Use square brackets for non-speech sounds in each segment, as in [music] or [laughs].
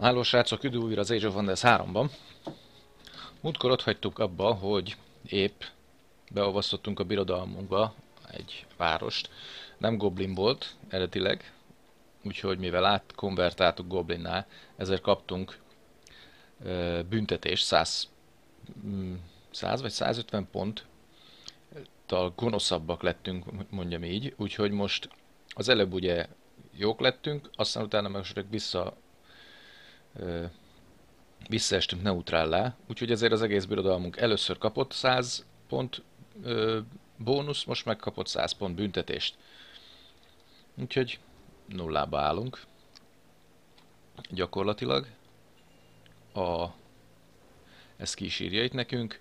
Háló srácok, üdv újra az Age of Wonders 3-ban. Múltkor ott hagytuk abba, hogy épp beolvasztottunk a birodalmunkba egy várost. Nem Goblin volt eredetileg, úgyhogy mivel átkonvertáltuk Goblinnál, ezért kaptunk ö, büntetést 100, 100 mm, vagy 150 pont gonoszabbak lettünk, mondjam így, úgyhogy most az előbb ugye jók lettünk, aztán utána meg vissza visszaestünk neutrállá, úgyhogy ezért az egész birodalmunk először kapott 100 pont ö, bónusz, most megkapott 100 pont büntetést. Úgyhogy nullába állunk. Gyakorlatilag. A, ez ki is írja itt nekünk.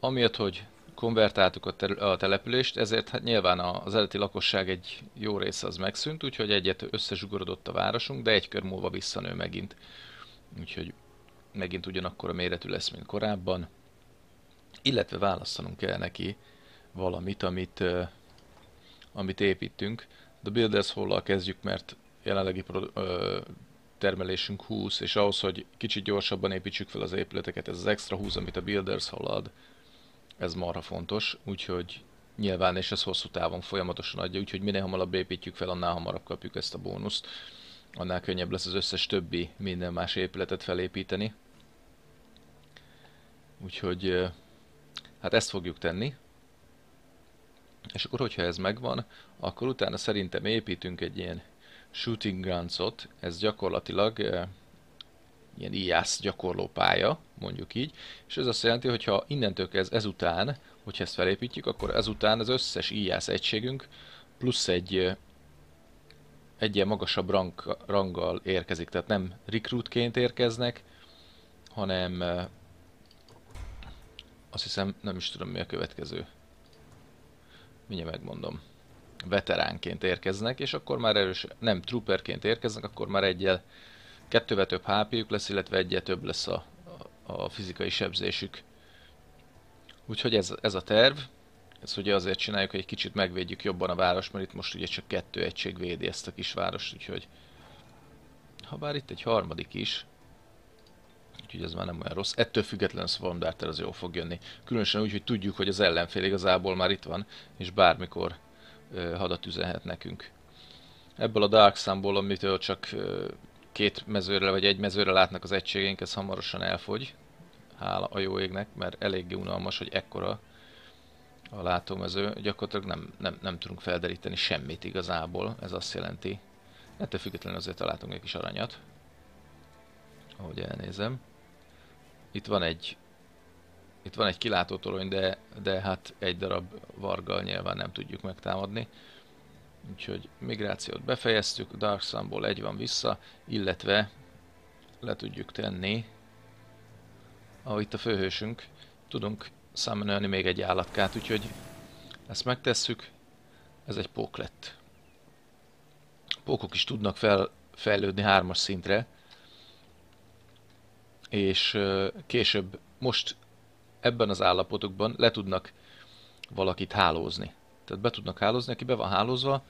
Amiatt, hogy konvertáltuk a, a települést, ezért hát nyilván az eredeti lakosság egy jó része az megszűnt, úgyhogy egyet összezsugorodott a városunk, de egy kör múlva visszanő megint. Úgyhogy megint ugyanakkor a méretű lesz, mint korábban. Illetve választanunk kell neki valamit, amit, uh, amit építünk. De Builders hall kezdjük, mert jelenlegi uh, termelésünk 20, és ahhoz, hogy kicsit gyorsabban építsük fel az épületeket, ez az extra 20, amit a Builders Hall ad, ez marha fontos, úgyhogy nyilván, és ez hosszú távon folyamatosan adja, úgyhogy minél hamarabb építjük fel, annál hamarabb kapjuk ezt a bónuszt. Annál könnyebb lesz az összes többi minden más épületet felépíteni. Úgyhogy hát ezt fogjuk tenni. És akkor, hogyha ez megvan, akkor utána szerintem építünk egy ilyen shooting grounds-ot. Ez gyakorlatilag ilyen IAS gyakorló pálya, mondjuk így, és ez azt jelenti, hogy ha innentől kezd ezután, hogyha ezt felépítjük, akkor ezután az összes IAS egységünk plusz egy egy ilyen magasabb rang, ranggal érkezik, tehát nem recruitként érkeznek, hanem azt hiszem, nem is tudom mi a következő. Mindjárt megmondom. Veteránként érkeznek, és akkor már erős, nem trooperként érkeznek, akkor már egyel kettővel több HP-jük lesz, illetve egyet több lesz a, a, fizikai sebzésük. Úgyhogy ez, ez a terv. Ez ugye azért csináljuk, hogy egy kicsit megvédjük jobban a város, mert itt most ugye csak kettő egység védi ezt a kis várost, úgyhogy... Ha bár itt egy harmadik is, úgyhogy ez már nem olyan rossz. Ettől függetlenül Swarm Darter az jó fog jönni. Különösen úgy, hogy tudjuk, hogy az ellenfél igazából már itt van, és bármikor ö, hadat üzenhet nekünk. Ebből a Dark Sunból, amitől csak két mezőre vagy egy mezőre látnak az egységeink, ez hamarosan elfogy. Hála a jó égnek, mert eléggé unalmas, hogy ekkora a látómező. Gyakorlatilag nem, nem, nem tudunk felderíteni semmit igazából, ez azt jelenti. Ettől függetlenül azért találtunk egy kis aranyat. Ahogy elnézem. Itt van egy itt van egy kilátótorony, de, de hát egy darab vargal nyilván nem tudjuk megtámadni. Úgyhogy migrációt befejeztük, Dark Sunból egy van vissza, illetve le tudjuk tenni, ahogy itt a főhősünk, tudunk summonölni még egy állatkát, úgyhogy ezt megtesszük. Ez egy pók lett. Pókok is tudnak fel, fejlődni hármas szintre, és később, most ebben az állapotokban le tudnak valakit hálózni. Tehát be tudnak hálózni, aki be van hálózva,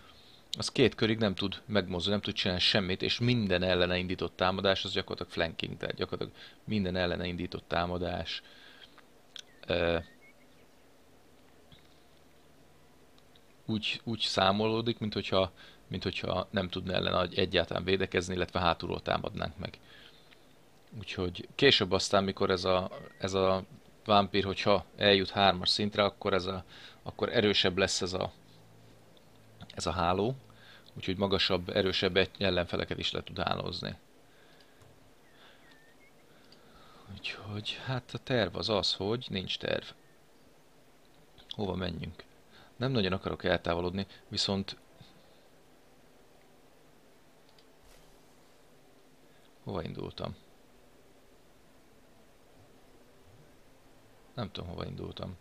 az két körig nem tud megmozdulni, nem tud csinálni semmit, és minden ellene indított támadás, az gyakorlatilag flanking, tehát gyakorlatilag minden ellene indított támadás uh, úgy, úgy számolódik, mint hogyha, mint hogyha nem tudna ellene egyáltalán védekezni, illetve hátulról támadnánk meg. Úgyhogy később aztán, mikor ez a, ez a vámpír, hogyha eljut hármas szintre, akkor, ez a, akkor erősebb lesz ez a, ez a háló, úgyhogy magasabb, erősebb ellenfeleket is le tud hálózni. Úgyhogy hát a terv az az, hogy nincs terv. Hova menjünk? Nem nagyon akarok eltávolodni, viszont... Hova indultam? Nem tudom, hova indultam.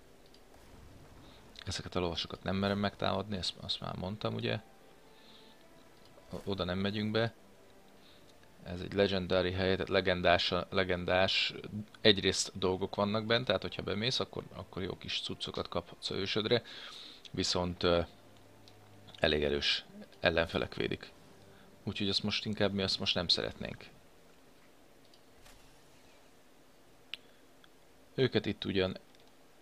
Ezeket a lovasokat nem merem megtámadni, ezt azt már mondtam ugye. Oda nem megyünk be. Ez egy legendári hely, tehát legendás, legendás egyrészt dolgok vannak bent, tehát hogyha bemész, akkor, akkor jó kis cuccokat kaphatsz a ősödre. Viszont uh, elég erős ellenfelek védik. Úgyhogy azt most inkább mi azt most nem szeretnénk. Őket itt ugyan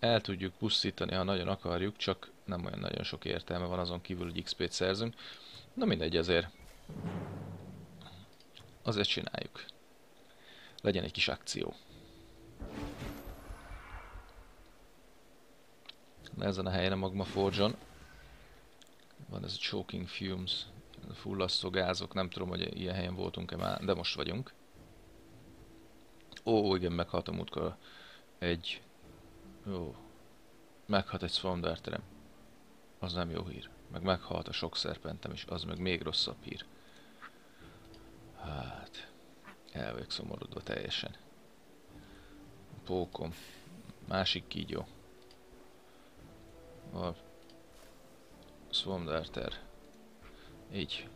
el tudjuk pusztítani, ha nagyon akarjuk, csak nem olyan nagyon sok értelme van azon kívül, hogy XP-t szerzünk. Na mindegy, azért azért csináljuk. Legyen egy kis akció. Na ezen a helyen a Magma Forge-on van ez a Choking Fumes, fullasztó gázok, nem tudom, hogy ilyen helyen voltunk-e már, de most vagyunk. Ó, igen, meghalt a múltkor egy... Jó. Meghalt egy Swarmdarterem. Az nem jó hír. Meg meghalt a sok szerpentem is, az meg még rosszabb hír. Hát... El vagyok szomorodva teljesen. Pókom. Másik kígyó. A Swamdarter. Így.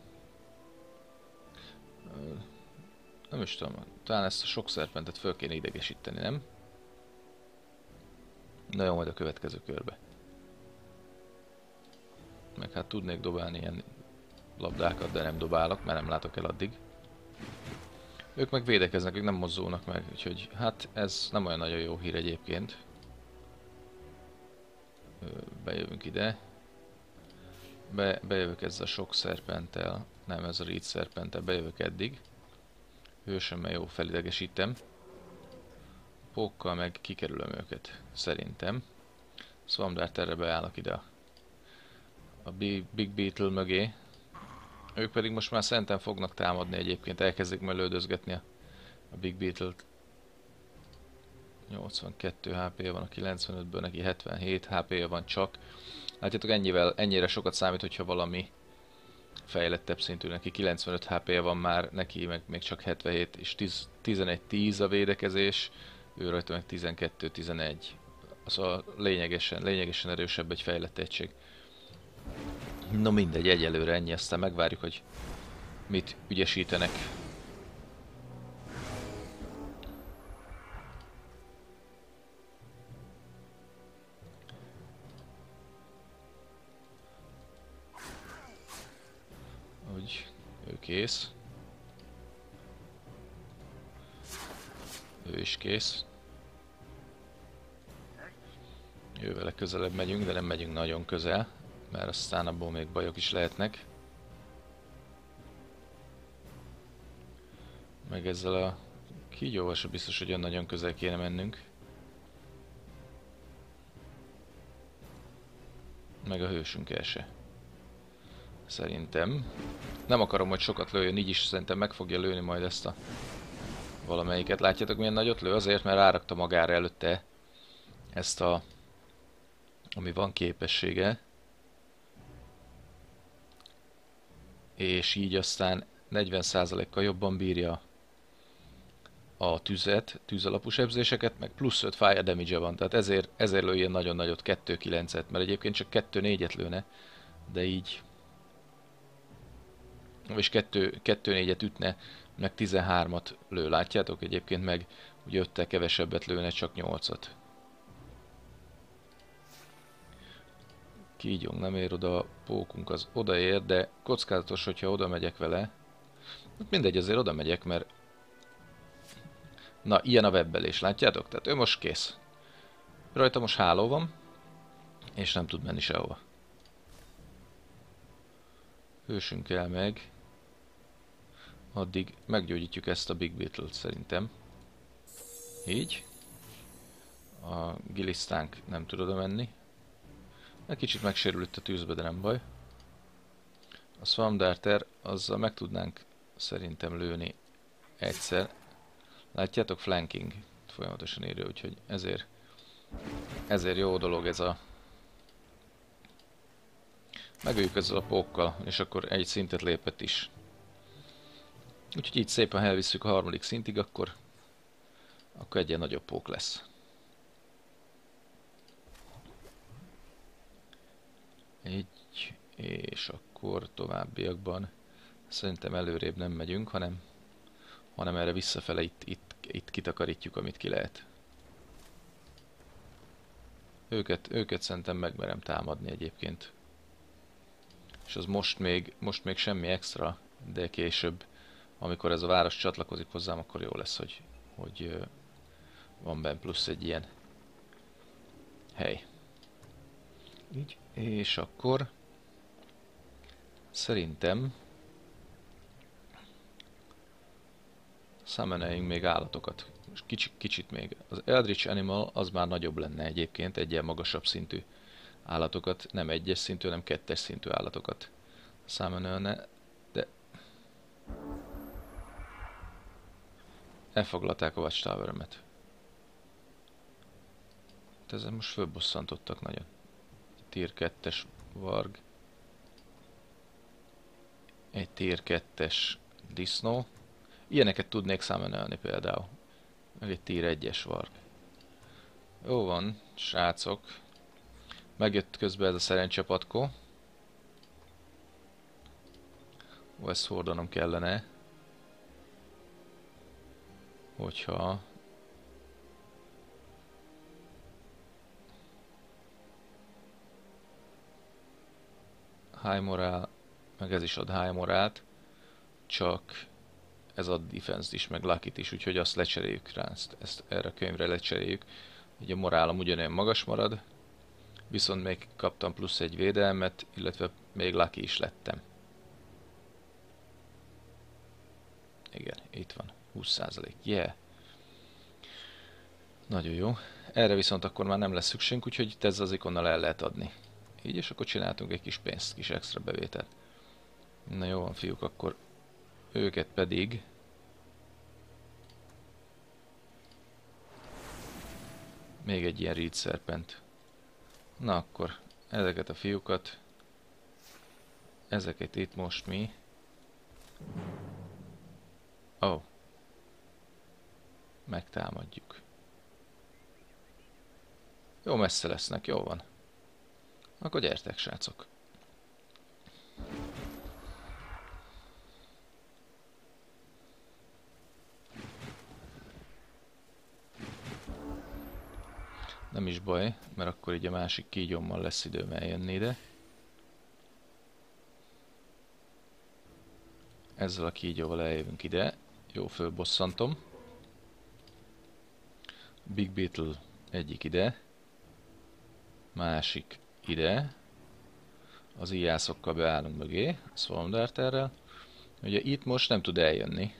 Nem is tudom, talán ezt a sok szerpentet föl kéne idegesíteni, nem? Na jó, majd a következő körbe. Meg hát tudnék dobálni ilyen labdákat, de nem dobálok, mert nem látok el addig. Ők meg védekeznek, ők nem mozdulnak meg, úgyhogy hát ez nem olyan nagyon jó hír egyébként. Bejövünk ide. Be, bejövök ezzel a sok szerpenttel, nem ez a reed szerpenttel, bejövök eddig. Hősömmel jó felidegesítem. Pókkal meg kikerülöm őket, szerintem. Swamdart erre beállok ide a Big Beetle mögé. Ők pedig most már szenten fognak támadni egyébként, elkezdik majd a, Big Beetle-t. 82 HP-ja van a 95-ből, neki 77 HP-ja van csak. Látjátok, ennyivel, ennyire sokat számít, hogyha valami fejlettebb szintű, neki 95 HP-ja van már, neki meg még csak 77, és 11-10 a védekezés, ő rajta meg 12-11. Szóval lényegesen, lényegesen erősebb egy fejlett egység. No mindegy, egyelőre ennyi, aztán megvárjuk, hogy mit ügyesítenek kész. Ő is kész. Ővele közelebb megyünk, de nem megyünk nagyon közel, mert aztán abból még bajok is lehetnek. Meg ezzel a kígyóval sem biztos, hogy olyan nagyon közel kéne mennünk. Meg a hősünk el se. Szerintem. Nem akarom, hogy sokat lőjön, így is szerintem meg fogja lőni majd ezt a valamelyiket. Látjátok milyen nagyot lő? Azért, mert rárakta magára előtte ezt a ami van képessége. És így aztán 40%-kal jobban bírja a tüzet, tűzalapú sebzéseket, meg plusz 5 fire damage van, tehát ezért, ezért lőjön nagyon nagyot 2-9-et, mert egyébként csak 2-4-et lőne, de így és 2-4-et ütne, meg 13-at lő, látjátok? Egyébként meg ugye 5 kevesebbet lőne, csak 8-at. Kígyunk, nem ér oda, pókunk az odaér, de kockázatos, hogyha oda megyek vele. Hát mindegy, azért oda megyek, mert... Na, ilyen a webbelés, látjátok? Tehát ő most kész. Rajta most háló van, és nem tud menni sehova. Hősünk el meg. Addig meggyógyítjuk ezt a Big Beetle-t szerintem. Így. A gilisztánk nem tud oda menni. Egy kicsit megsérült a tűzbe, de nem baj. A Swamp Darter, azzal meg tudnánk szerintem lőni egyszer. Látjátok, flanking folyamatosan érő, úgyhogy ezért ezért jó dolog ez a megöljük ezzel a pókkal, és akkor egy szintet lépett is. Úgyhogy így szépen elvisszük a harmadik szintig, akkor, akkor egy ilyen nagyobb pók lesz. Egy, és akkor továbbiakban szerintem előrébb nem megyünk, hanem, hanem erre visszafele itt, itt, itt kitakarítjuk, amit ki lehet. Őket, őket szerintem megmerem támadni egyébként. És az most még, most még semmi extra, de később amikor ez a város csatlakozik hozzám, akkor jó lesz, hogy, hogy van benne plusz egy ilyen hely. Így, és akkor szerintem summoneljünk még állatokat. Kicsit, kicsit még. Az Eldritch Animal az már nagyobb lenne egyébként, egy ilyen magasabb szintű állatokat, nem egyes szintű, hanem kettes szintű állatokat summonelne, de elfoglalták a Watchtower-emet. Ezzel most fölbosszantottak nagyon. Tier 2-es varg. Egy tier 2-es disznó. Ilyeneket tudnék summonelni például. Meg egy tier 1-es varg. Jó van, srácok. Megjött közben ez a szerencsepatkó. Ó, ezt hordanom kellene. Hogyha... High morale, meg ez is ad high morált, csak ez ad defense is, meg lucky is, úgyhogy azt lecseréljük rá, ezt, ezt erre a könyvre lecseréljük. Ugye a morálom ugyanolyan magas marad, viszont még kaptam plusz egy védelmet, illetve még lucky is lettem. Igen, itt van. 20%. Yeah. Nagyon jó. Erre viszont akkor már nem lesz szükségünk, úgyhogy itt ez az ikonnal el lehet adni. Így, és akkor csináltunk egy kis pénzt, kis extra bevételt. Na jó van, fiúk, akkor őket pedig... Még egy ilyen reed serpent. Na akkor, ezeket a fiúkat... Ezeket itt most mi... Oh. Megtámadjuk. Jó messze lesznek, jó van. Akkor gyertek, srácok. Nem is baj, mert akkor így a másik kígyommal lesz időm eljönni ide. Ezzel a kígyóval eljövünk ide. Jó, fölbosszantom. Big Beetle egyik ide. Másik ide. Az íjászokkal beállunk mögé, Swarmdarterrel. Ugye itt most nem tud eljönni.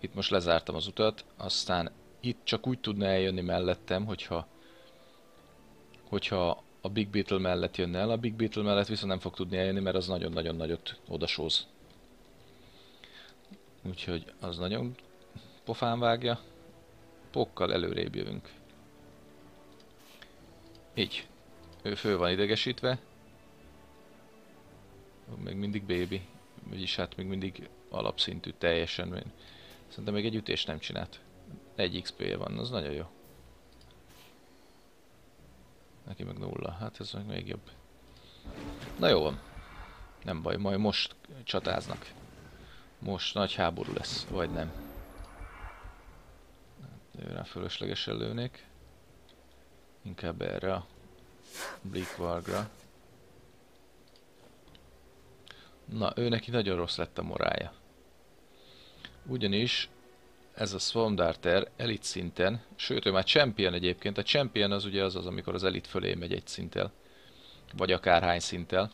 Itt most lezártam az utat, aztán itt csak úgy tudna eljönni mellettem, hogyha hogyha a Big Beetle mellett jönne el, a Big Beetle mellett viszont nem fog tudni eljönni, mert az nagyon-nagyon nagyot odasóz. Úgyhogy az nagyon pofán vágja. Pokkal előrébb jövünk. Így. Ő föl van idegesítve. Még mindig baby. Vagyis hát még mindig alapszintű teljesen. Szerintem még egy ütést nem csinált. Egy XP-je van, az nagyon jó. Neki meg nulla. Hát ez meg még jobb. Na jó van. Nem baj, majd most csatáznak. Most nagy háború lesz, vagy nem. Rá fölöslegesen lőnék. Inkább erre a Bleakwargra. Na, ő neki nagyon rossz lett a morája. Ugyanis ez a Swarmdarter elit szinten, sőt ő már champion egyébként, a champion az ugye az az, amikor az elit fölé megy egy szinttel, vagy akárhány szinttel,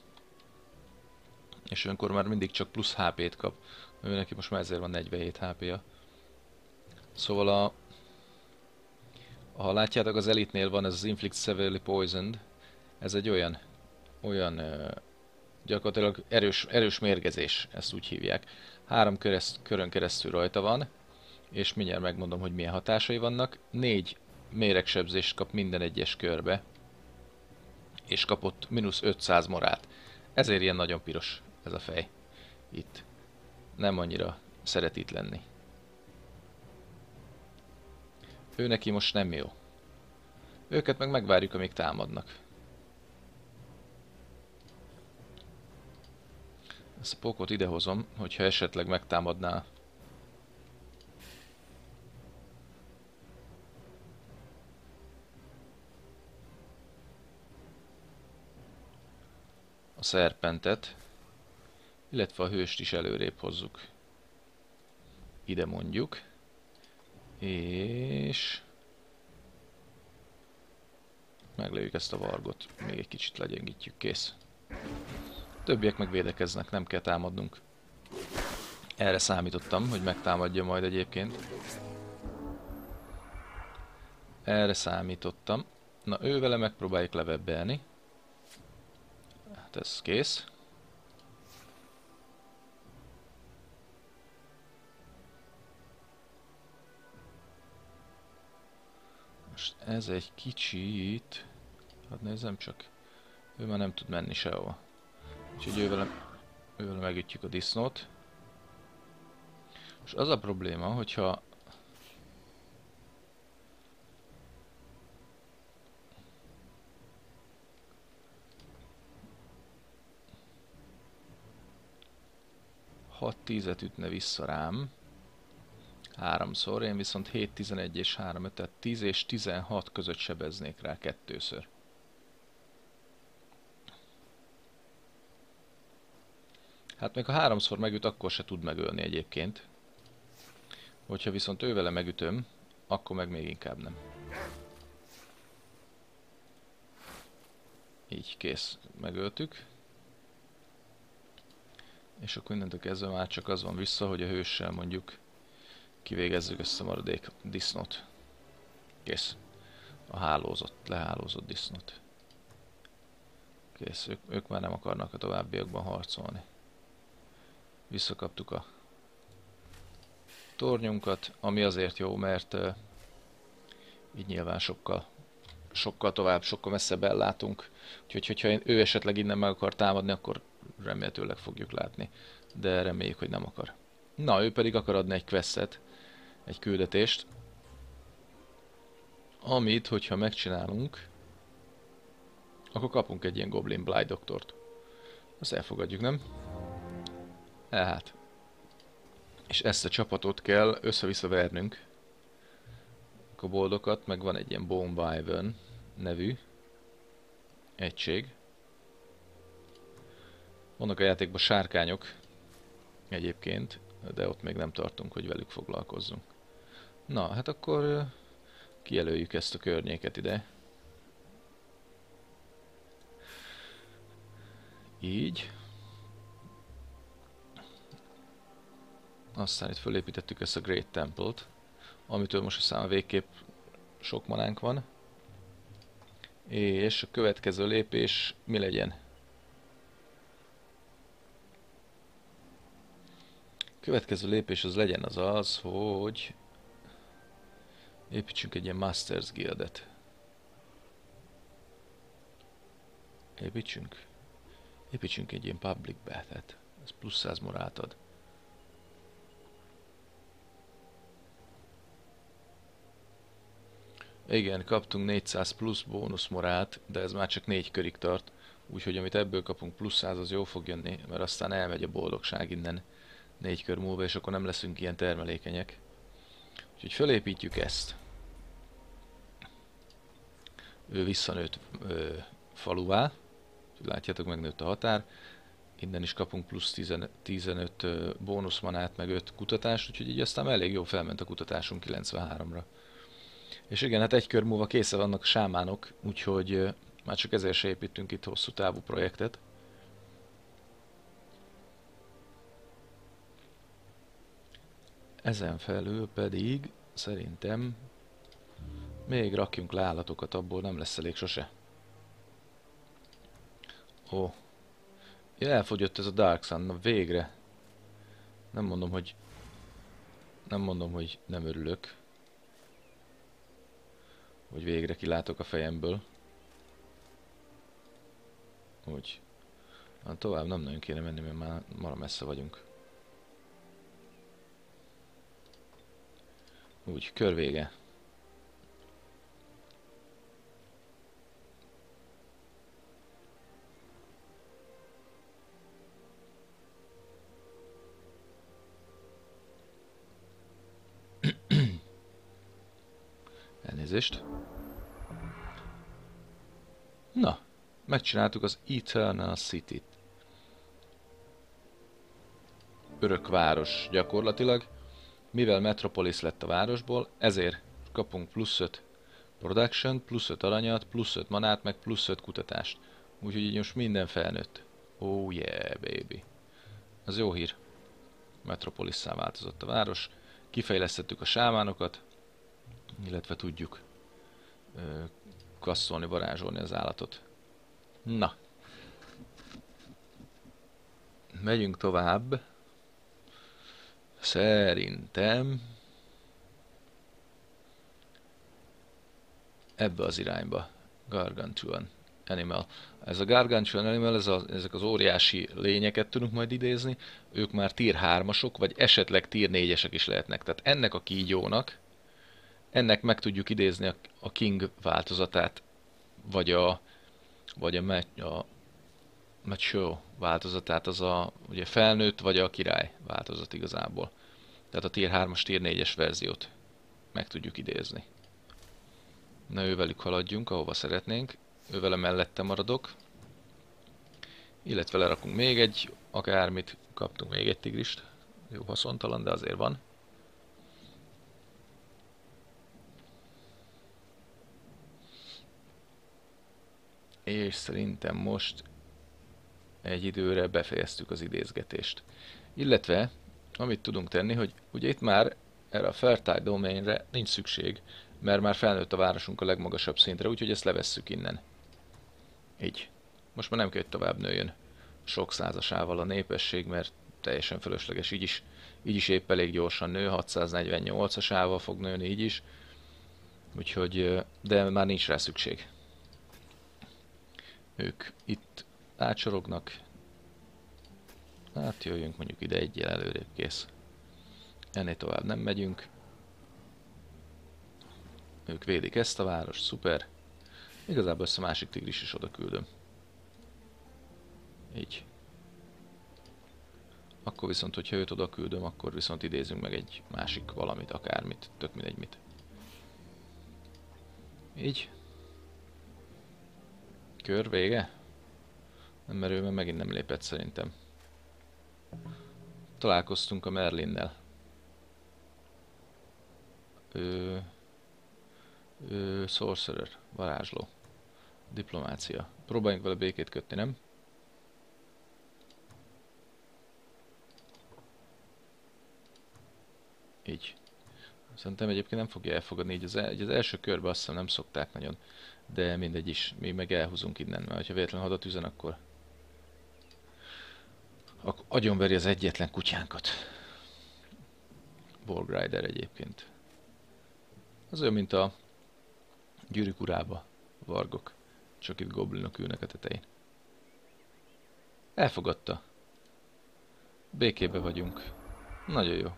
és önkor már mindig csak plusz HP-t kap. Ő neki most már ezért van 47 HP-ja. Szóval a... Ha látjátok, az elitnél van ez az Inflict Severely Poisoned. Ez egy olyan... Olyan... Gyakorlatilag erős, erős mérgezés, ezt úgy hívják. Három kereszt, körön keresztül rajta van, és mindjárt megmondom, hogy milyen hatásai vannak. Négy méregsebzést kap minden egyes körbe, és kapott mínusz 500 morát. Ezért ilyen nagyon piros ez a fej. Itt nem annyira szeret itt lenni. Ő neki most nem jó. Őket meg megvárjuk, amíg támadnak. Ezt a pókot idehozom, hogyha esetleg megtámadná a szerpentet illetve a hőst is előrébb hozzuk. Ide mondjuk. És... Meglőjük ezt a vargot. Még egy kicsit legyengítjük. Kész. Többiek meg védekeznek, nem kell támadnunk. Erre számítottam, hogy megtámadja majd egyébként. Erre számítottam. Na, ő vele megpróbáljuk levebbelni. Hát ez kész. Most ez egy kicsit... Hát nézem csak. Ő már nem tud menni sehova. Úgyhogy ővele, ővele megütjük a disznót. És az a probléma, hogyha hat tízet ütne vissza rám. Háromszor, én viszont 7, 11 és 3, 5, tehát 10 és 16 között sebeznék rá kettőször. Hát még ha háromszor megüt, akkor se tud megölni egyébként. Hogyha viszont ő vele megütöm, akkor meg még inkább nem. Így kész, megöltük. És akkor innentől kezdve már csak az van vissza, hogy a hőssel mondjuk kivégezzük ezt a maradék disznót. Kész. A hálózott, lehálózott disznót. Kész, ők, ők már nem akarnak a továbbiakban harcolni. Visszakaptuk a tornyunkat, ami azért jó, mert uh, így nyilván sokkal, sokkal tovább, sokkal messzebb ellátunk. Úgyhogy, hogyha ő esetleg innen meg akar támadni, akkor remélhetőleg fogjuk látni. De reméljük, hogy nem akar. Na, ő pedig akar adni egy questet, egy küldetést, amit, hogyha megcsinálunk, akkor kapunk egy ilyen Goblin Blight doktort. Azt elfogadjuk, nem? E hát. És ezt a csapatot kell össze-vissza vernünk. Koboldokat, meg van egy ilyen Bone nevű egység. Vannak a játékban sárkányok egyébként, de ott még nem tartunk, hogy velük foglalkozzunk. Na, hát akkor kijelöljük ezt a környéket ide. Így. Aztán itt fölépítettük ezt a Great Temple-t, amitől most aztán végképp sok manánk van. És a következő lépés mi legyen? Következő lépés az legyen az az, hogy építsünk egy ilyen Masters Guildet. Építsünk? Építsünk egy ilyen Public Bath-et. Ez plusz 100 morált ad. Igen, kaptunk 400 plusz bónusz morált, de ez már csak 4 körig tart. Úgyhogy amit ebből kapunk plusz 100 az jó fog jönni, mert aztán elmegy a boldogság innen négy kör múlva, és akkor nem leszünk ilyen termelékenyek. Úgyhogy fölépítjük ezt. Ő visszanőtt ö, faluvá. Látjátok, megnőtt a határ. Innen is kapunk plusz 15, 15 bónuszmanát, meg 5 kutatást, úgyhogy így aztán elég jó felment a kutatásunk 93-ra. És igen, hát egy kör múlva készen vannak a sámánok, úgyhogy már csak ezért se építünk itt hosszú távú projektet. Ezen felül pedig szerintem még rakjunk le állatokat, abból nem lesz elég sose. Ó. Ja, elfogyott ez a Dark Sun, na végre. Nem mondom, hogy... Nem mondom, hogy nem örülök. Hogy végre kilátok a fejemből. Úgy. Na, tovább nem nagyon kéne menni, mert már mara messze vagyunk. Úgy, kör vége. Elnézést. Na, megcsináltuk az Eternal City-t. Örök város gyakorlatilag. Mivel Metropolis lett a városból, ezért kapunk plusz 5 Production, plusz 5 aranyat, plusz 5 manát, meg plusz 5 kutatást. Úgyhogy így most minden felnőtt. Oh yeah, baby. Az jó hír. Metropolisszá változott a város. Kifejlesztettük a sámánokat, illetve tudjuk kasszolni, varázsolni az állatot. Na. Megyünk tovább. Szerintem ebbe az irányba. Gargantuan Animal. Ez a Gargantuan Animal, ez a, ezek az óriási lényeket tudunk majd idézni, ők már tier 3-asok, vagy esetleg tier 4-esek is lehetnek. Tehát ennek a kígyónak, ennek meg tudjuk idézni a, King változatát, vagy a, vagy a, match, a mature változatát, az a ugye felnőtt, vagy a király változat igazából. Tehát a tier 3-as, tier 4-es verziót meg tudjuk idézni. Na ővelük haladjunk, ahova szeretnénk. Ővele mellette maradok. Illetve lerakunk még egy, akármit, kaptunk még egy tigrist. Jó haszontalan, de azért van. És szerintem most egy időre befejeztük az idézgetést. Illetve, amit tudunk tenni, hogy ugye itt már erre a Fertile Domainre nincs szükség, mert már felnőtt a városunk a legmagasabb szintre, úgyhogy ezt levesszük innen. Így. Most már nem kell, hogy tovább nőjön sok százasával a népesség, mert teljesen fölösleges, így is, így is épp elég gyorsan nő, 648-asával fog nőni így is, úgyhogy, de már nincs rá szükség. Ők itt átsorognak, hát jöjjünk mondjuk ide egyel előrébb, kész. Ennél tovább nem megyünk. Ők védik ezt a várost, szuper. Igazából ezt a másik tigris is oda küldöm. Így. Akkor viszont, hogyha őt oda küldöm, akkor viszont idézünk meg egy másik valamit, akármit, tök mindegy mit. Így. Kör vége? Nem, mert ő megint nem lépett szerintem. Találkoztunk a Merlinnel. Ő... Ő... Sorcerer. Varázsló. Diplomácia. Próbáljunk vele békét kötni, nem? Így. Szerintem egyébként nem fogja elfogadni, így az, el, így az első körben azt hiszem nem szokták nagyon. De mindegy is, mi meg elhúzunk innen, mert ha véletlen hadat üzen, akkor... Akkor agyonveri az egyetlen kutyánkat. Borg Rider egyébként. Az olyan, mint a gyűrűk urába vargok. Csak itt goblinok ülnek a tetején. Elfogadta. Békébe vagyunk. Nagyon jó.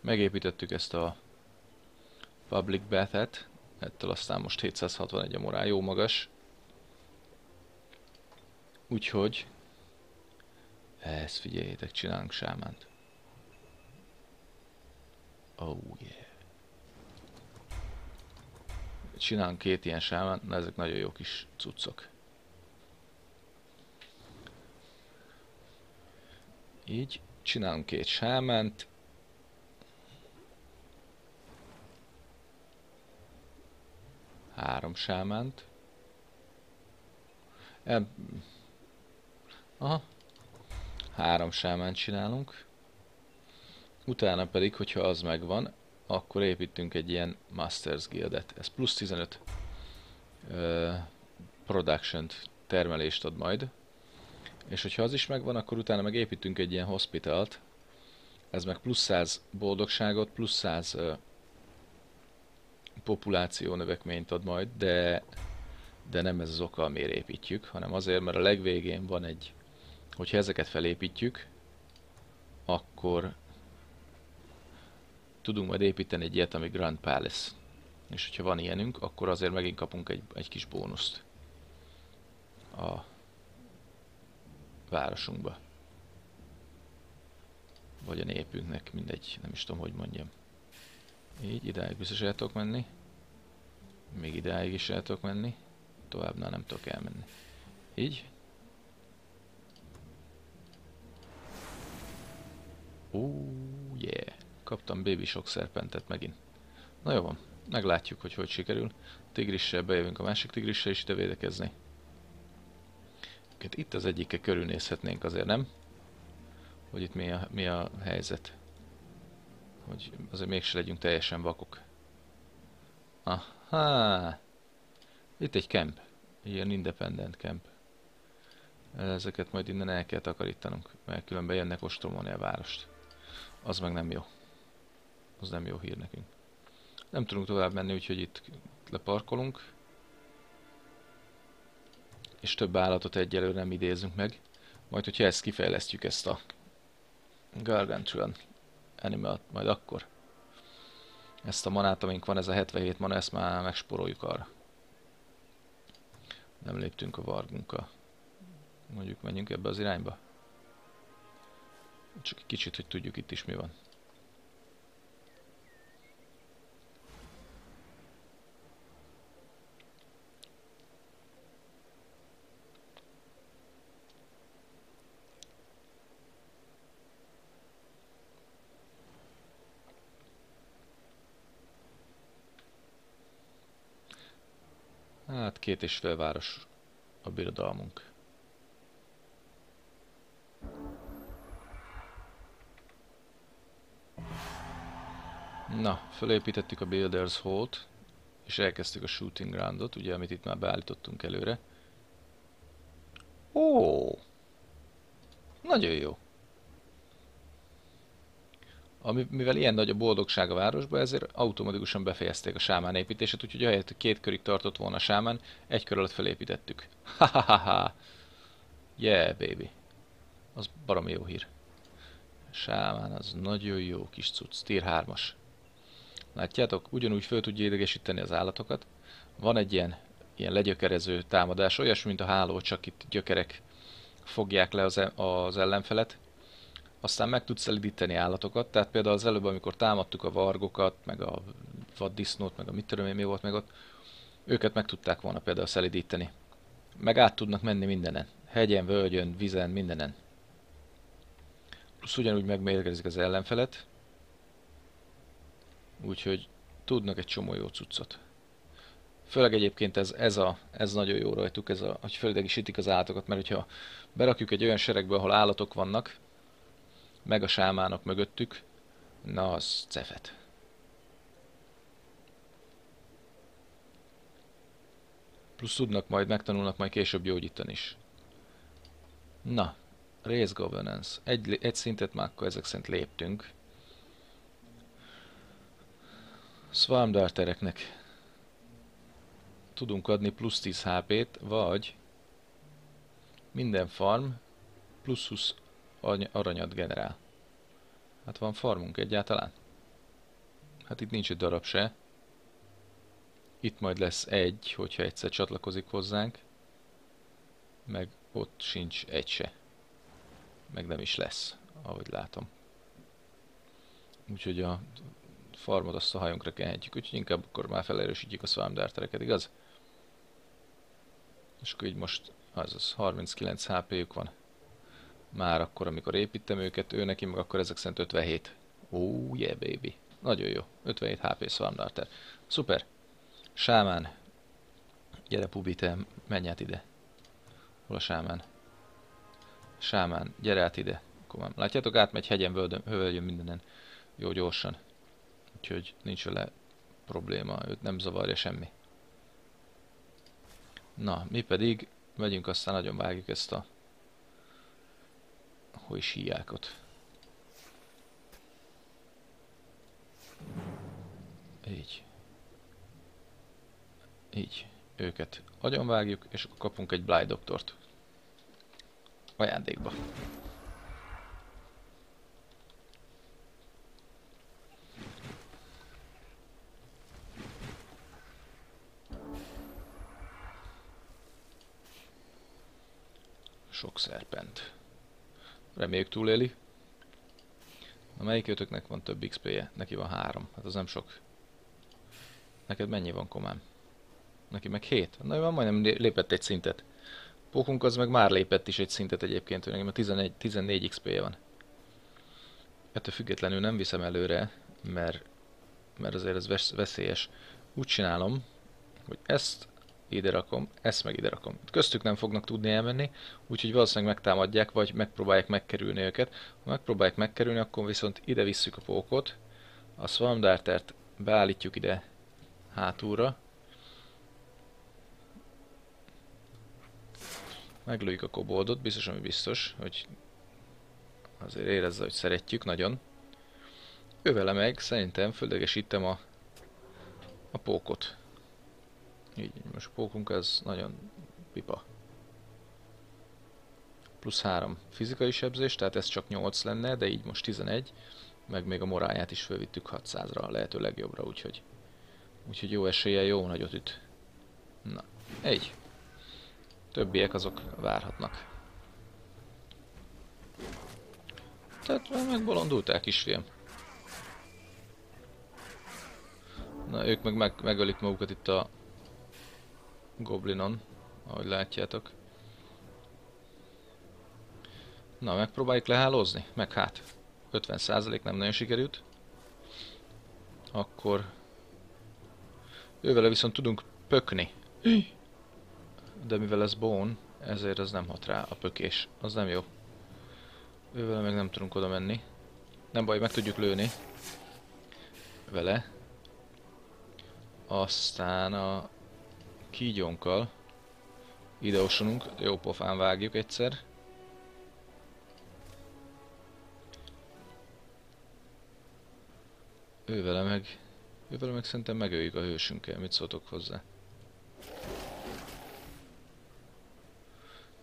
Megépítettük ezt a public bath-et. Ettől aztán most 761 a morál, jó magas. Úgyhogy ezt figyeljétek, csinálunk sámánt. Oh yeah. Csinálunk két ilyen sámánt, na ezek nagyon jó kis cuccok. Így, csinálunk két sámánt, három sámánt. E... Aha. Három sámánt csinálunk. Utána pedig, hogyha az megvan, akkor építünk egy ilyen Masters Guildet. Ez plusz 15 uh, production termelést ad majd. És hogyha az is megvan, akkor utána meg építünk egy ilyen hospitalt. Ez meg plusz 100 boldogságot, plusz 100 uh, populáció növekményt ad majd, de, de nem ez az oka, amiért építjük, hanem azért, mert a legvégén van egy, hogyha ezeket felépítjük, akkor tudunk majd építeni egy ilyet, ami Grand Palace. És hogyha van ilyenünk, akkor azért megint kapunk egy, egy kis bónuszt a városunkba. Vagy a népünknek, mindegy, nem is tudom, hogy mondjam. Így, idáig biztos el tudok menni. Még idáig is el tudok menni. Továbbnál nem tudok elmenni. Így. Oh yeah. Kaptam baby sok szerpentet megint. Na jó van. Meglátjuk, hogy hogy sikerül. Tigrissel bejövünk a másik tigrissel is ide védekezni. Itt az egyike körülnézhetnénk azért, nem? Hogy itt mi a, mi a helyzet. Hogy azért mégse legyünk teljesen vakok. Aha! Itt egy camp. Ilyen independent camp. Ezeket majd innen el kell takarítanunk, mert különben jönnek ostromolni a várost. Az meg nem jó. Az nem jó hír nekünk. Nem tudunk tovább menni, úgyhogy itt leparkolunk. És több állatot egyelőre nem idézünk meg. Majd, hogyha ezt kifejlesztjük, ezt a Gargantuan animal majd akkor. Ezt a manát, amink van, ez a 77 mana, ezt már megsporoljuk arra. Nem léptünk a vargunkkal. Mondjuk menjünk ebbe az irányba. Csak egy kicsit, hogy tudjuk itt is mi van. Hát két és fél város a birodalmunk. Na, felépítettük a Builders Hall-t, és elkezdtük a Shooting Groundot, ugye, amit itt már beállítottunk előre. Ó! Nagyon jó. Ami, mivel ilyen nagy a boldogság a városban, ezért automatikusan befejezték a sámán építését, úgyhogy ahelyett, két körig tartott volna a sámán, egy kör alatt felépítettük. [laughs] Ha ha ha! Yeah, baby. Az baromi jó hír. Sámán az nagyon jó kis cucc. Tier 3-as. Látjátok? Ugyanúgy föl tudja idegesíteni az állatokat. Van egy ilyen, ilyen legyökerező támadás, olyasmi, mint a háló, csak itt gyökerek fogják le az, e- az ellenfelet. Aztán meg tudsz szelidíteni állatokat, tehát például az előbb, amikor támadtuk a vargokat, meg a vaddisznót, meg a mit tudom én mi volt meg ott, őket meg tudták volna például szelidíteni. Meg át tudnak menni mindenen. Hegyen, völgyön, vizen, mindenen. Plusz ugyanúgy megmérgezik az ellenfelet, Úgyhogy tudnak egy csomó jó cuccot. Főleg egyébként ez, ez, a, ez nagyon jó rajtuk, ez a, hogy fölidegesítik az állatokat, mert hogyha berakjuk egy olyan seregbe, ahol állatok vannak, meg a sámánok mögöttük, na az cefet. Plusz tudnak majd, megtanulnak majd később gyógyítani is. Na, Race Governance. Egy, egy szintet már akkor ezek szerint léptünk. Swarm dartereknek tudunk adni plusz 10 HP-t, vagy minden farm plusz 20 aranyat generál. Hát van farmunk egyáltalán? Hát itt nincs egy darab se. Itt majd lesz egy, hogyha egyszer csatlakozik hozzánk. Meg ott sincs egy se. Meg nem is lesz, ahogy látom. Úgyhogy a farmot azt a hajunkra kenhetjük, úgyhogy inkább akkor már felerősítjük a Swarm Dartereket, igaz? És akkor így most az, az 39 HP-juk van. Már akkor, amikor építem őket, ő neki meg akkor ezek szerint 57. Oh yeah baby. Nagyon jó. 57 HP Swarm Darter. Szuper. Sámán. Gyere Pubi, te menj át ide. Hol a sámán? Sámán, gyere át ide. Akkor Látjátok, átmegy hegyen, völdön, hölgyön mindenen. Jó gyorsan. Úgyhogy nincs vele probléma, őt nem zavarja semmi. Na, mi pedig megyünk, aztán nagyon vágjuk ezt a hogy síjákot. Így. Így. Őket agyonvágjuk, és akkor kapunk egy Blind Doctort. Ajándékba. Sok szerpent. Reméljük túléli. Na melyik ötöknek van több XP-je? Neki van három. Hát az nem sok. Neked mennyi van komám? Neki meg 7. Na jó, majdnem lépett egy szintet. Pókunk az meg már lépett is egy szintet egyébként, hogy nekem 11, 14 XP-je van. Ettől függetlenül nem viszem előre, mert, mert azért ez vesz- veszélyes. Úgy csinálom, hogy ezt ide rakom, ezt meg ide rakom. Köztük nem fognak tudni elmenni, úgyhogy valószínűleg megtámadják, vagy megpróbálják megkerülni őket. Ha megpróbálják megkerülni, akkor viszont ide visszük a pókot, a Swarmdartert beállítjuk ide hátulra, meglőjük a koboldot, biztos, ami biztos, hogy azért érezze, hogy szeretjük nagyon. Ővele meg szerintem földegesítem a, a pókot. Így, most pókunk ez nagyon pipa. Plusz 3 fizikai sebzés, tehát ez csak 8 lenne, de így most 11. Meg még a moráját is fölvittük 600-ra, a lehető legjobbra, úgyhogy... Úgyhogy jó esélye, jó nagyot üt. Na, egy. Többiek azok várhatnak. Tehát megbolondulták kisfiam. Na, ők meg, meg megölik magukat itt a Goblinon, ahogy látjátok. Na, megpróbáljuk lehálózni? Meg hát. 50% nem nagyon sikerült. Akkor... Ővele viszont tudunk pökni. De mivel ez bone, ezért az nem hat rá a pökés. Az nem jó. Ővele meg nem tudunk oda menni. Nem baj, meg tudjuk lőni. Vele. Aztán a kígyónkkal ideosonunk, jó pofán vágjuk egyszer. Ővele meg, ővele meg szerintem megöljük a hősünkkel, mit szóltok hozzá?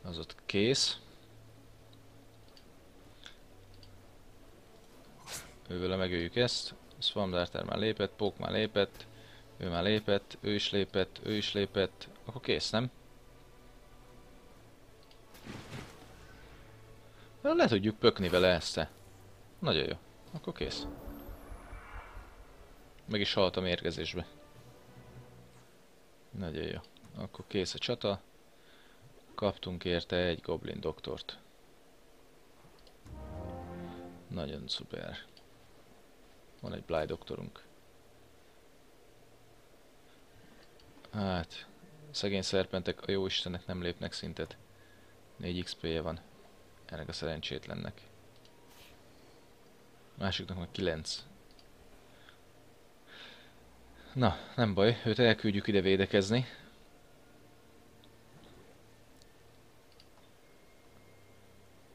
Az ott kész. Ővele megöljük ezt. Swamdarter már lépett, Pók már lépett. Ő már lépett, ő is lépett, ő is lépett. Akkor kész, nem? Le tudjuk pökni vele ezt -e. Nagyon jó. Akkor kész. Meg is halt a mérgezésbe. Nagyon jó. Akkor kész a csata. Kaptunk érte egy Goblin doktort. Nagyon szuper. Van egy Bly doktorunk. Hát, szegény szerpentek a jó istenek nem lépnek szintet. 4 XP-je van. Ennek a szerencsétlennek. Másiknak meg 9. Na, nem baj, őt elküldjük ide védekezni.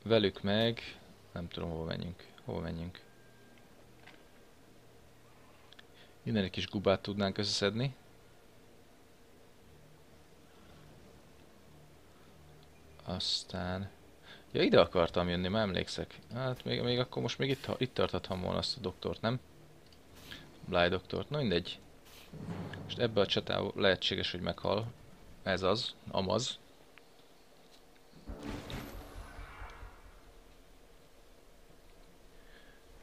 Velük meg... Nem tudom, hova menjünk. Hova menjünk. Innen egy kis gubát tudnánk összeszedni. Aztán... Ja, ide akartam jönni, már emlékszek. Hát még, még akkor most még itt, itt tarthatom volna azt a doktort, nem? Bly doktort, no mindegy. Most ebbe a csatába lehetséges, hogy meghal. Ez az, amaz.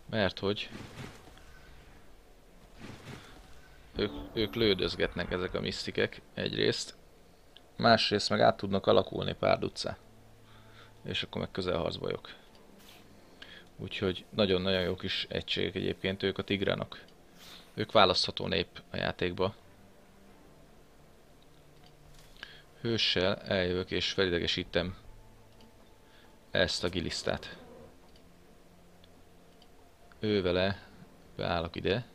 Mert hogy ők, ők lődözgetnek ezek a misztikek egyrészt, másrészt meg át tudnak alakulni pár utcá. És akkor meg közelharcbajok. Úgyhogy nagyon-nagyon jó kis egységek egyébként ők a tigránok. Ők választható nép a játékba. Hőssel eljövök és felidegesítem ezt a gilisztát. Ő vele beállok ide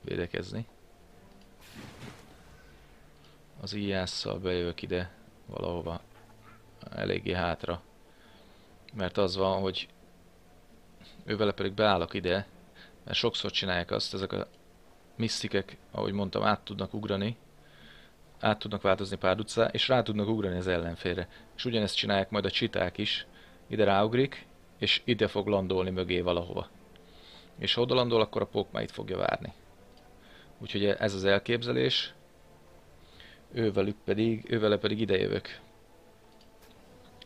védekezni. Az íjásszal bejövök ide valahova eléggé hátra. Mert az van, hogy ő vele pedig beállok ide, mert sokszor csinálják azt, ezek a misztikek, ahogy mondtam, át tudnak ugrani, át tudnak változni pár utcá, és rá tudnak ugrani az ellenfélre. És ugyanezt csinálják majd a csiták is. Ide ráugrik, és ide fog landolni mögé valahova. És ha oda landol, akkor a pókmáit fogja várni. Úgyhogy ez az elképzelés. Ővelük pedig, ővele pedig idejövök.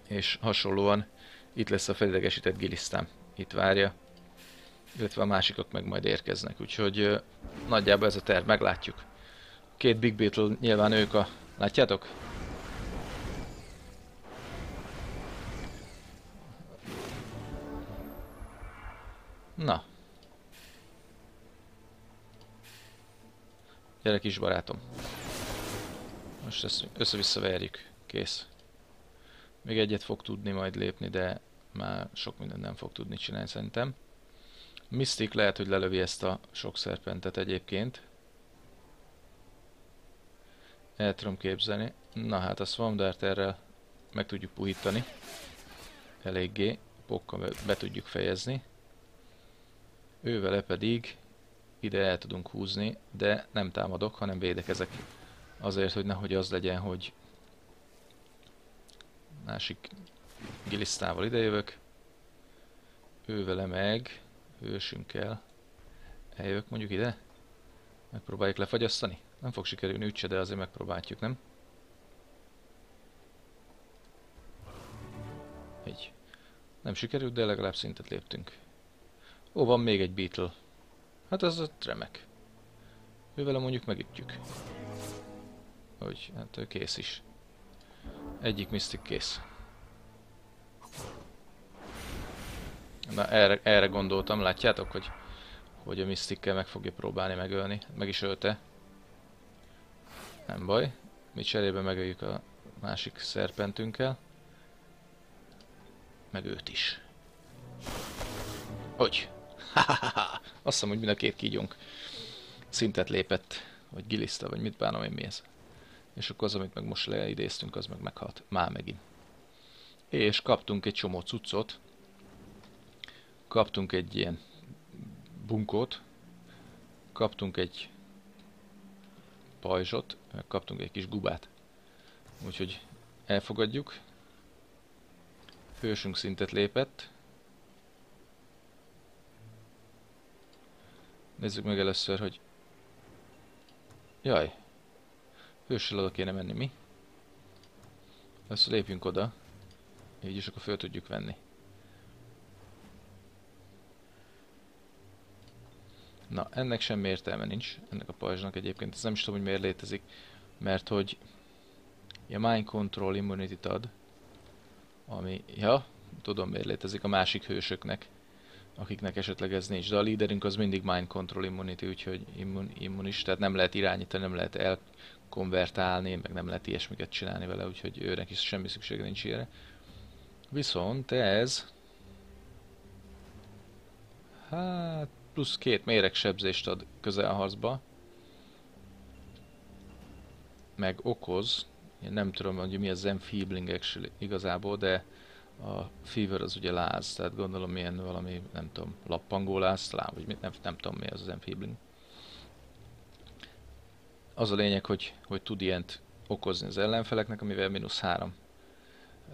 És hasonlóan itt lesz a felidegesített gilisztám. Itt várja. Illetve a másikak meg majd érkeznek. Úgyhogy nagyjából ez a terv, meglátjuk. Két Big Beetle nyilván ők a... Látjátok? Na. Gyere kis barátom. Most ezt össze-vissza verjük. Kész. Még egyet fog tudni majd lépni, de már sok mindent nem fog tudni csinálni szerintem. Mystic lehet, hogy lelövi ezt a sok szerpentet egyébként. El tudom képzelni. Na hát a Swamdart erre meg tudjuk puhítani. Eléggé. Pokkal be, be tudjuk fejezni. Ővele pedig ide el tudunk húzni, de nem támadok, hanem védekezek. Azért, hogy nehogy az legyen, hogy másik gilisztával idejövök. Ővele meg, hősünkkel eljövök mondjuk ide. Megpróbáljuk lefagyasztani. Nem fog sikerülni úgyse, de azért megpróbáljuk, nem? Egy. Nem sikerült, de legalább szintet léptünk. Ó, van még egy Beetle. Hát az a remek. Ővele mondjuk megütjük. Hogy, hát ő kész is. Egyik Mystic kész. Na erre, erre gondoltam, látjátok, hogy, hogy a Mystic-kel meg fogja próbálni megölni. Meg is ölte. Nem baj. Mi cserébe megöljük a másik szerpentünkkel. Meg őt is. Hogy? [laughs] Azt hiszem, hogy mind a két kígyónk szintet lépett, vagy giliszta, vagy mit bánom én mi ez. És akkor az, amit meg most leidéztünk, az meg meghalt. Már megint. És kaptunk egy csomó cuccot. Kaptunk egy ilyen bunkót. Kaptunk egy pajzsot, kaptunk egy kis gubát. Úgyhogy elfogadjuk. Hősünk szintet lépett. Nézzük meg először, hogy... Jaj. Hőssel oda kéne menni, mi? Először lépjünk oda. Így is akkor föl tudjuk venni. Na, ennek semmi értelme nincs, ennek a pajzsnak egyébként. Ez nem is tudom, hogy miért létezik, mert hogy a Mind Control immunity ad, ami, ja, tudom miért létezik a másik hősöknek, akiknek esetleg ez nincs. De a líderünk az mindig Mind Control Immunity, úgyhogy immun, immunis, tehát nem lehet irányítani, nem lehet elkonvertálni, meg nem lehet ilyesmiket csinálni vele, úgyhogy őnek is semmi szüksége nincs ilyenre. Viszont ez... Hát plusz két méregsebzést ad közelharcba. Meg okoz, én nem tudom, hogy mi az enfeebling actually igazából, de a fever az ugye láz, tehát gondolom milyen valami, nem tudom, lappangó láz talán, vagy mit, nem, nem tudom mi az az enfeebling. Az a lényeg, hogy, hogy tud ilyent okozni az ellenfeleknek, amivel mínusz 3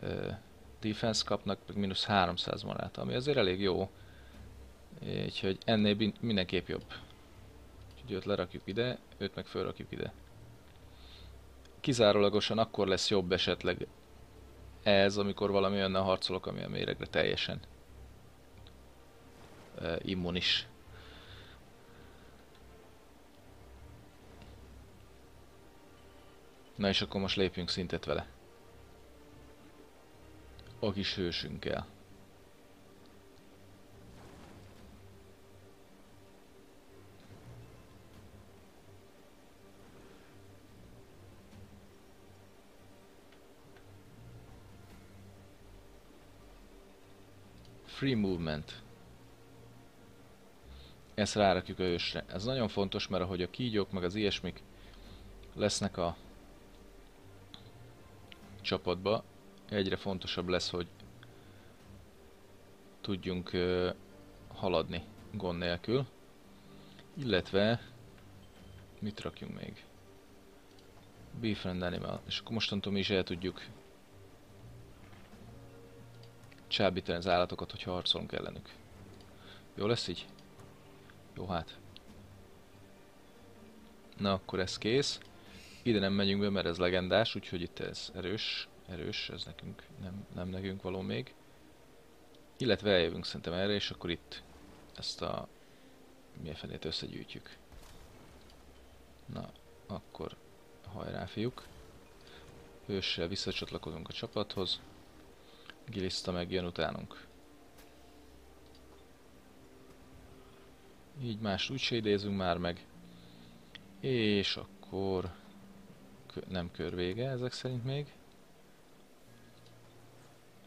uh, defense kapnak, meg mínusz 300 morát, ami azért elég jó. Úgyhogy ennél mindenképp jobb. Úgyhogy őt lerakjuk ide, őt meg felrakjuk ide. Kizárólagosan akkor lesz jobb esetleg ez, amikor valami olyannal harcolok, ami a méregre teljesen uh, immunis. Na és akkor most lépjünk szintet vele. A kis hősünkkel. Free movement. Ezt rárakjuk a ősre. Ez nagyon fontos, mert ahogy a kígyók meg az ilyesmik lesznek a csapatba, egyre fontosabb lesz, hogy tudjunk uh, haladni gond nélkül. Illetve mit rakjunk még? Befriend Animal. És akkor mostantól mi is el tudjuk csábítani az állatokat, hogyha harcolunk ellenük. Jó lesz így? Jó hát. Na akkor ez kész. Ide nem megyünk be, mert ez legendás, úgyhogy itt ez erős. Erős, ez nekünk, nem, nem nekünk való még. Illetve eljövünk szerintem erre, és akkor itt ezt a milyen fenét összegyűjtjük. Na, akkor hajrá fiúk. Hőssel visszacsatlakozunk a csapathoz. Giliszta meg jön utánunk. Így más úgyse idézünk már meg. És akkor nem kör vége ezek szerint még.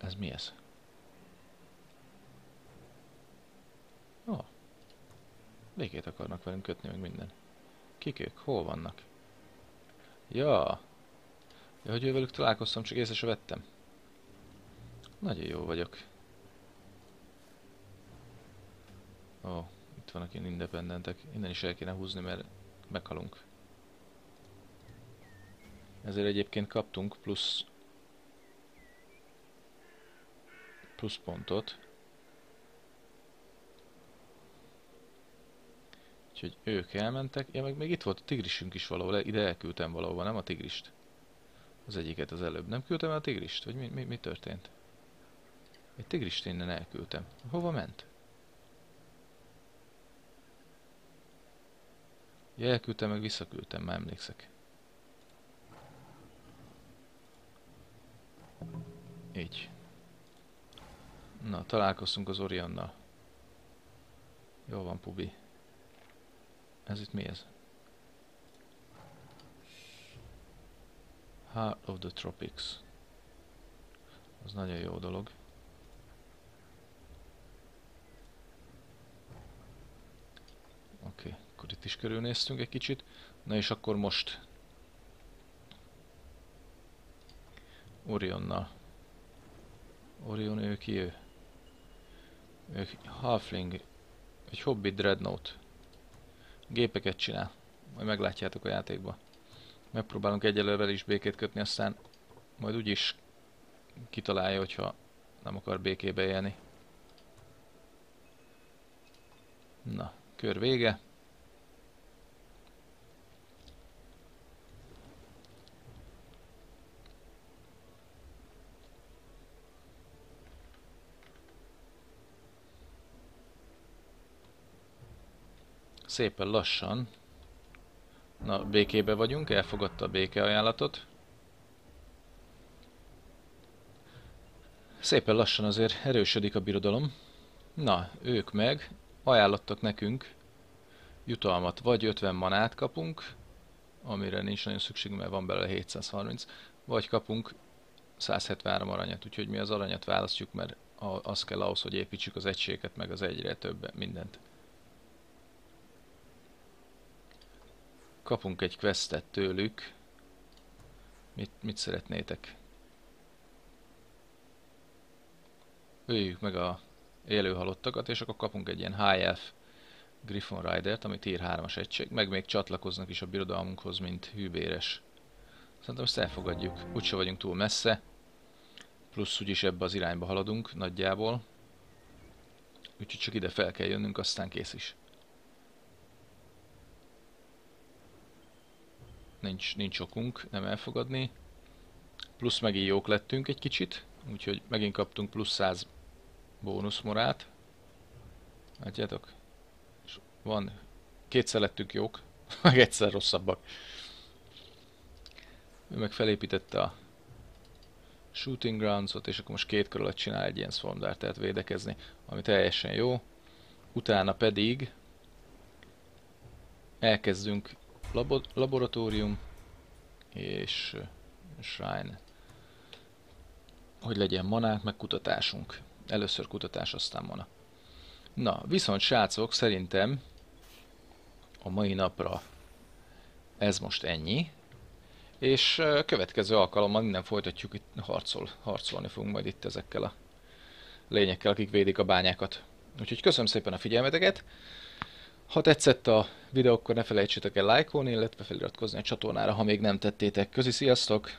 Ez mi ez? Ó. Oh. Végét akarnak velünk kötni, meg minden. Kik ők? Hol vannak? Ja. Ja, hogy ővelük találkoztam, csak észre se vettem. Nagyon jó vagyok. Ó, itt vannak ilyen independentek. Innen is el kéne húzni, mert meghalunk. Ezért egyébként kaptunk plusz plusz pontot. Úgyhogy ők elmentek. Ja, meg még itt volt a tigrisünk is valahol. Ide elküldtem valahova, nem a tigrist. Az egyiket az előbb. Nem küldtem el a tigrist? Vagy mi, mi, mi történt? Egy tigrist innen elküldtem. Hova ment? Ja, elküldtem, meg visszaküldtem, már emlékszek. Így. Na, találkoztunk az Orionnal. Jó van, Pubi. Ez itt mi ez? Heart of the Tropics. Az nagyon jó dolog. Oké, okay, akkor itt is körülnéztünk egy kicsit. Na és akkor most Orionnal. Orion ő ki ő? Ő Halfling. Egy Hobbit Dreadnought. Gépeket csinál. Majd meglátjátok a játékba. Megpróbálunk egyelőre is békét kötni, aztán majd úgyis kitalálja, hogyha nem akar békébe élni. Na, kör vége. Szépen lassan. Na, békébe vagyunk, elfogadta a béke ajánlatot. Szépen lassan azért erősödik a birodalom. Na, ők meg ajánlottak nekünk jutalmat, vagy 50 manát kapunk, amire nincs nagyon szükség, mert van belőle 730, vagy kapunk 173 aranyat, úgyhogy mi az aranyat választjuk, mert az kell ahhoz, hogy építsük az egységet, meg az egyre több mindent. Kapunk egy questet tőlük. Mit, mit szeretnétek? Öljük meg a élő halottakat, és akkor kapunk egy ilyen Elf Griffon Rider-t, amit ír 3-as egység, meg még csatlakoznak is a birodalmunkhoz, mint hűbéres. Szerintem ezt elfogadjuk. Úgyse vagyunk túl messze. Plusz úgyis ebbe az irányba haladunk nagyjából. Úgyhogy csak ide fel kell jönnünk, aztán kész is. nincs, nincs okunk nem elfogadni. Plusz megint jók lettünk egy kicsit, úgyhogy megint kaptunk plusz 100 bónuszmorát. Látjátok? És van, kétszer lettünk jók, [laughs] meg egyszer rosszabbak. Ő meg felépítette a shooting grounds-ot, és akkor most két kör alatt csinál egy ilyen swarmdart, tehát védekezni, ami teljesen jó. Utána pedig elkezdünk labo laboratórium és shrine. Hogy legyen manák, meg kutatásunk. Először kutatás, aztán mana. Na, viszont srácok, szerintem a mai napra ez most ennyi. És következő alkalommal minden folytatjuk, itt harcol, harcolni fogunk majd itt ezekkel a lényekkel, akik védik a bányákat. Úgyhogy köszönöm szépen a figyelmeteket. Ha tetszett a videó, akkor ne felejtsétek el lájkolni, illetve feliratkozni a csatornára, ha még nem tettétek. Közi, sziasztok!